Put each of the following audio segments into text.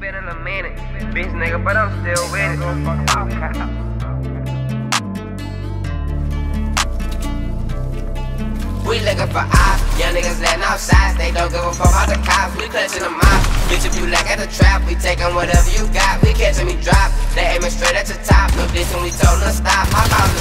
been in a minute. Bitch nigga, but I'm still with it. We looking for ops, young niggas letting outside, they don't give a fuck about the cops, we clutching the off. Bitch, if you lack at the trap, we taking whatever you got, we catching me drop. They aiming straight at the top, no when we told them to stop. Out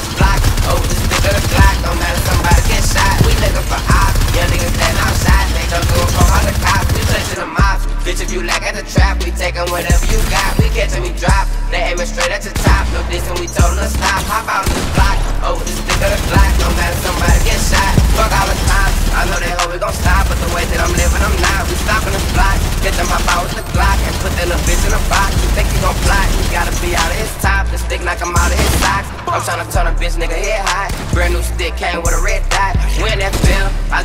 we taking whatever you got, we catching me drop. They aiming straight at the top, no when we told them to stop. Hop out this block, over the stick of the block. don't matter somebody get shot. Fuck all the time, I know they hope we gon' stop, but the way that I'm living, I'm not. We stopping this block, get them hop out with the Glock, and put that little bitch in a box. You think you gon' fly? You gotta be out of his top, the stick knock him out of his socks. I'm tryna turn a bitch nigga head high. Brand new stick came with a red dot.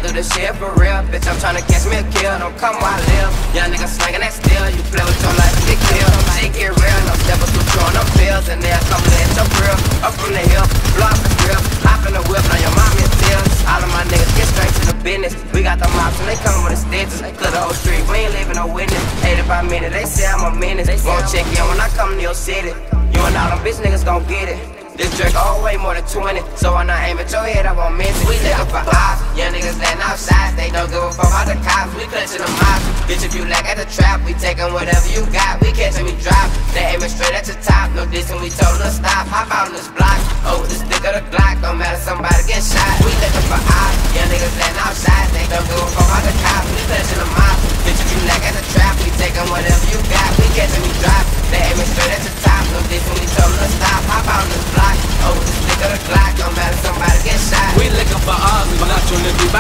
Do this shit for real. Bitch, I'm tryna catch me a kill, don't come while I live. Young nigga slanging that steel, you play with your life get killed. Shit get real, no step up through throwing them pills, and they'll come at your grill. Up from the hill, off the grill, hop in the whip, now your mom is tears. All of my niggas get straight to the business. We got the mops and they come with the stitches. Clear the whole street, we ain't leaving no witness. 85 minutes, they say I'm a menace. Won't check in when I come to your city. You and all them bitch niggas gon' get it. This drink all way more than 20, so when I aim at your head, I won't miss it. We looking for ops, young niggas letting outside, they don't give a fuck about the cops. We clutching them ops, bitch. If you lack at the trap, we taking whatever you got. We catching me drop, they aiming straight at the top. No distance, we told them to stop. Hop out on this block, oh the stick of the Glock, don't matter somebody get shot. We looking for ops, young niggas letting outside, they don't give a fuck about the cops. We clutching them ops, bitch. If you lack at the trap, we taking whatever you got.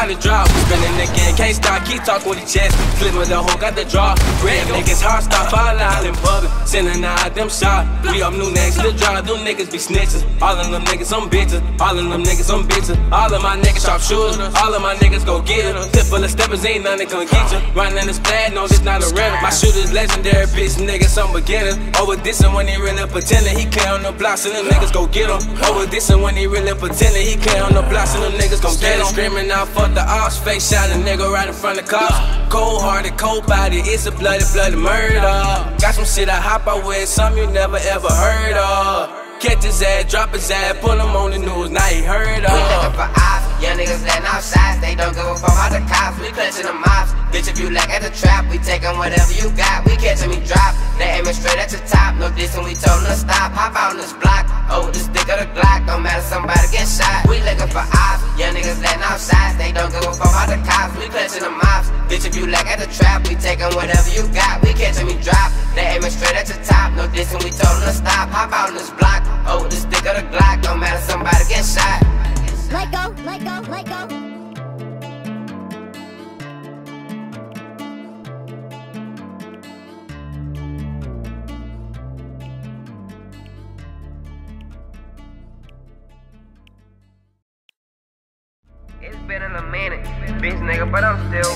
Trying to the drop. We spinning again, can't stop, keep talking with the chest. Flip with the hoe, got the draw. Red niggas hard stop, fall out in public. Sending out them shots. We up new next to the drop, them niggas be snitches. All of them niggas, some bitches. All of them niggas, some bitches. All of my niggas sharp shooters. All of my niggas go get it. Clip full of steppers, ain't nothing that gon' get you. Running the splad, no, this not a rental. My shooter's legendary, bitch niggas, some beginners. Over this and when he really pretending, he clear on the block, so them niggas go get him. Over this and when he really pretending, he clear on the block, so them niggas gon' get him. Screaming out, fuck the ops, face shot a nigga right in front of cops. Cold hearted, cold body, it's a bloody, bloody murder. Got some shit I hop out with, some you never ever heard of. Catch his ass, drop his ass, pull him on the news, now he heard We looking of. for ops, young niggas letting outside, they don't give a fuck about the cops. We clutching them bitch. If you lack at the trap, we taking whatever you got. We catching me drop, they aiming straight at the top. No distance, we told them to stop. Hop out on this block, oh the stick of the Glock, don't matter somebody get shot. We looking for ops, young niggas letting outside, they don't give a fuck about the cops. We clutching them ops, bitch. If you lack at the trap, we taking whatever you got. We catching me drop, they aiming straight at the top. No distance, we told them to stop. Hop out on this block, oh the stick been in a minute. Bitch nigga, but I'm still.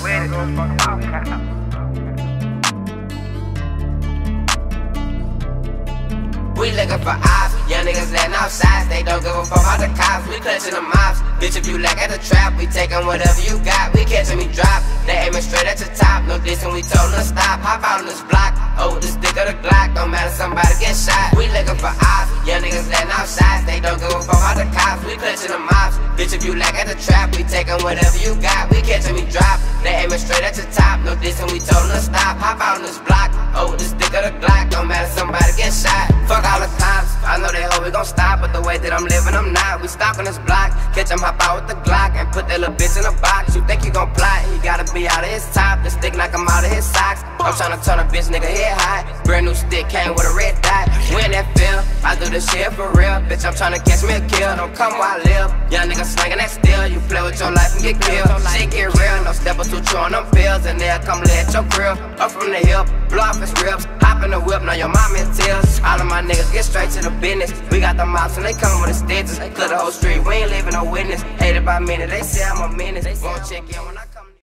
We looking for ops, young niggas letting off outside, they don't give a fuck about the cops. We clutching the mops. bitch. If you lack at the trap, we taking whatever you got. We catching me drop, they aiming straight at the top. No distance, we told them to stop. Hop out on this block, oh the stick of the Glock, don't matter somebody get shot. We looking for ops, young niggas letting off outside, they don't give a fuck the cops. We clutching the mops. bitch. If you lack at the trap, we taking whatever you got. We catching we drop, they aiming straight at the top. No distance, we told them to stop. Hop out on this block, oh the stick of the Glock, don't matter somebody get shot. Fuck all the cops, I know they hope we gon' stop, but the way that I'm living, I'm not. We stalking this block, catch him hop out with the Glock and put that little bitch in a box. You think you gon' plot? He gotta be out of his top. The stick knock him out of his socks. I'm tryna turn a bitch nigga head high. Brand new stick came with a red this shit for real. Bitch, I'm tryna catch me a kill. Don't come while I live. Young nigga slanging that steel. You play with your life and get killed. Shit get real, no step or two chewing them pills. And they'll come let your grill. Up from the hip, blow off his ribs. Hop in the whip, now your mom in tears. All of my niggas get straight to the business. We got the mops and they come with the stitches. Clear the whole street, we ain't leaving no witness. Hated by many, they say I'm a menace. Won't check in when I